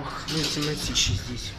Ох, ну 17 здесь.